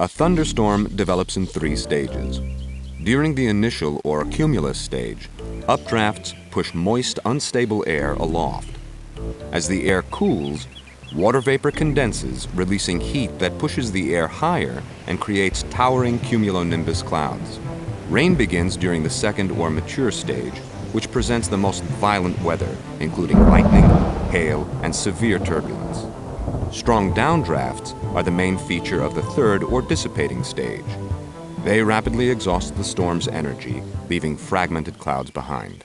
A thunderstorm develops in three stages. During the initial or cumulus stage, updrafts push moist, unstable air aloft. As the air cools, water vapor condenses, releasing heat that pushes the air higher and creates towering cumulonimbus clouds. Rain begins during the second or mature stage, which presents the most violent weather, including lightning, hail, and severe turbulence. Strong downdrafts are the main feature of the third or dissipating stage. They rapidly exhaust the storm's energy, leaving fragmented clouds behind.